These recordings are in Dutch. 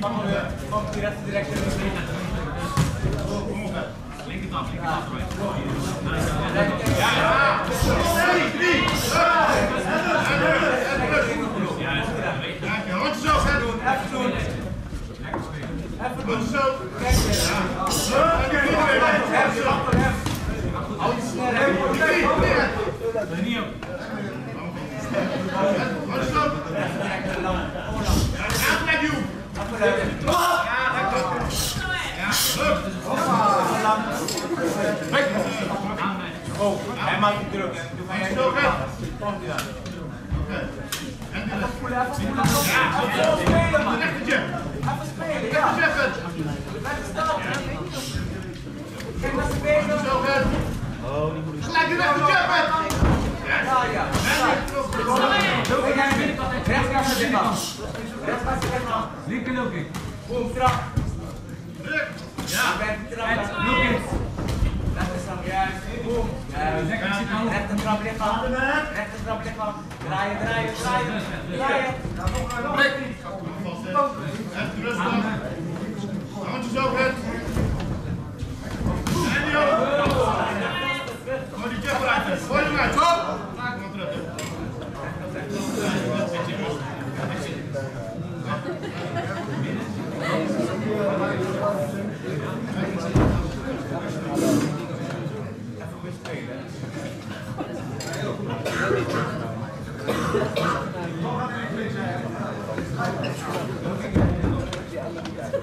Pak hem weer, die zo, zo. Zo. Oh, hij maakt het druk. Doe maar even. Komt hij dan. Even spelen, man. Even spelen, ja. Blijf staan. Kijk naar spelen. Zo, hè? Gelijk de rechtertje? Ja, ja. Binnenkant. Rechts naar binnenkant. Linker loop ik. Boom, trap. Druk. Ja. De trap. Loop ik. Rechter trap, juist. Boom. Rechter trap lichaam. Rechter trap lichaam. Draaien, draaien, draaien. Draaien. Even rustig. Handjes zo, hè? En joh. Gooi die jab eruit. Gooi hem uit. Kom maar terug, hè. Even weer spelen. Handjes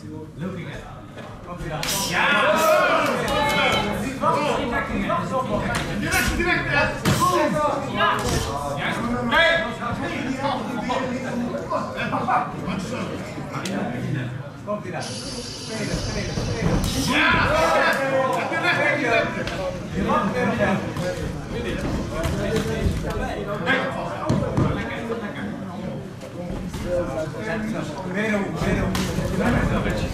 zo, Daar ja. Daar ja. Dan. Direct, direct, hè. Zo. Komt hij dan. Spelen, spelen, spelen. Ja. Je mag weer op hem. Weer op, weer op. Ja, ja. Ie, weer op,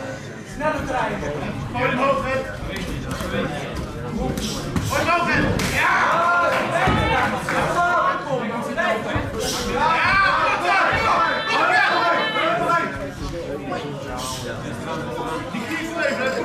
Weer op, Ja, dat is wel. Draaien, draaien. Sneller draaien. Gooi hem hoog, hè. Gooi hem hoog, hè. Ja. Ja, goed ja. Die knie verlegen,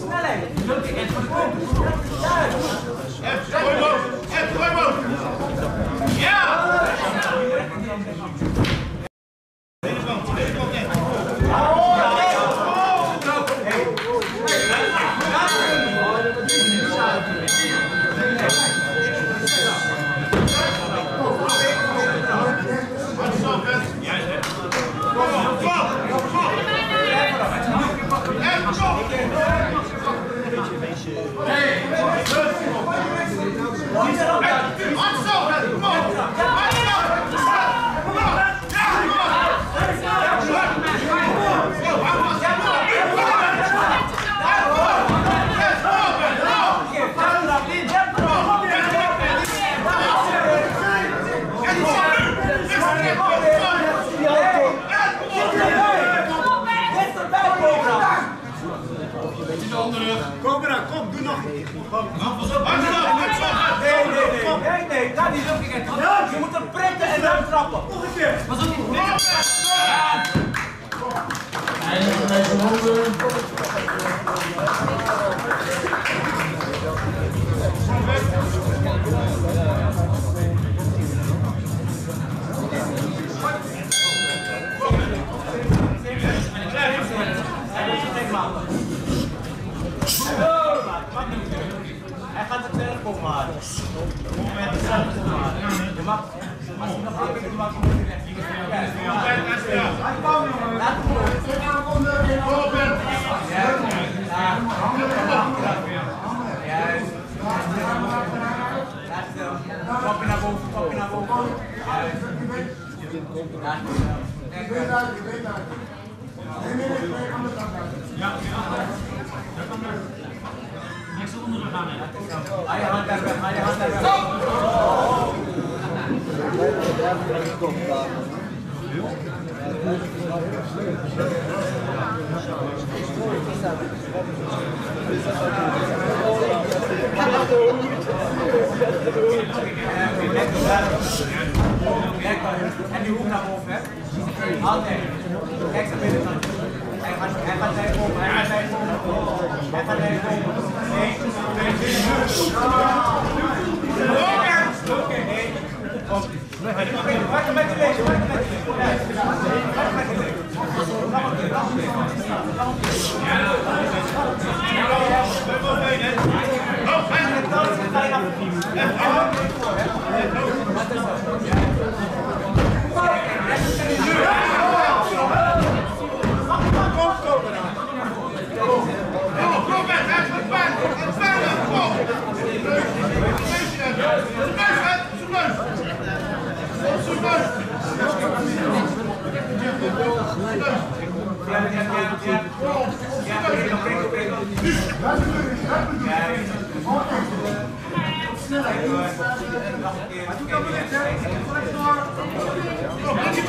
Snelheid! Lukt het voor de punten? Ja! Nee, kan niet. Je moet hem prikken en dan trappen. Nog een keer. Pas op. Eindigen deze gaat het zelf komen halen. Je mag, als je nog je zo. Ja, ja. Daar weg. En die hoek naar boven, hè? Altijd. Kijk naar binnen. Hij hij gaat bij komen, hij gaat bij komen. Hij gaat bij komen. Drie. Oké, nee. Kom. Pak hem met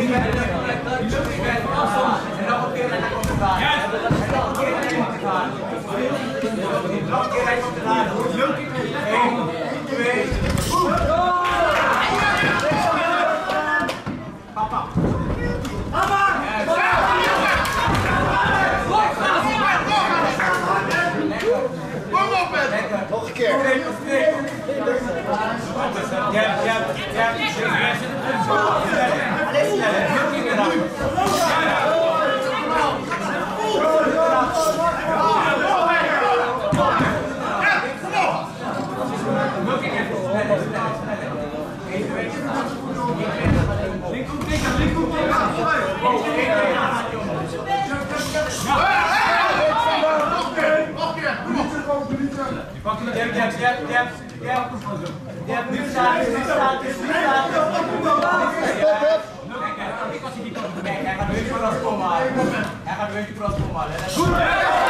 Ja, nee, ja, ja, ja. En nog een keer en dan komt het aan. En nog een keer en dan komt het aan. Nog een keer en dan komt het aan. Eén, twee, Papa. Nog een keer. Ja, ja, ja. Alleen sneller. Heel niet verde para as tomadas. Erva verde de as tomadas.